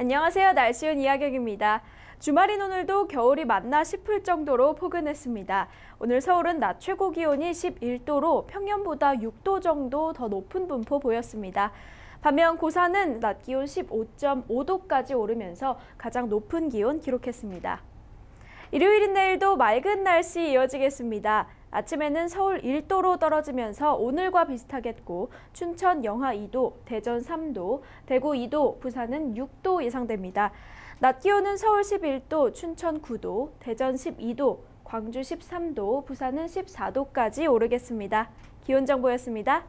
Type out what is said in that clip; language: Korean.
안녕하세요. 날씨운 이하경입니다. 주말인 오늘도 겨울이 맞나 싶을 정도로 포근했습니다. 오늘 서울은 낮 최고 기온이 11도로 평년보다 6도 정도 더 높은 분포 보였습니다. 반면 고산은 낮 기온 15.5도까지 오르면서 가장 높은 기온 기록했습니다. 일요일인 내일도 맑은 날씨 이어지겠습니다. 아침에는 서울 1도로 떨어지면서 오늘과 비슷하겠고 춘천 영하 2도, 대전 3도, 대구 2도, 부산은 6도 예상됩니다. 낮 기온은 서울 11도, 춘천 9도, 대전 12도, 광주 13도, 부산은 14도까지 오르겠습니다. 기온 정보였습니다.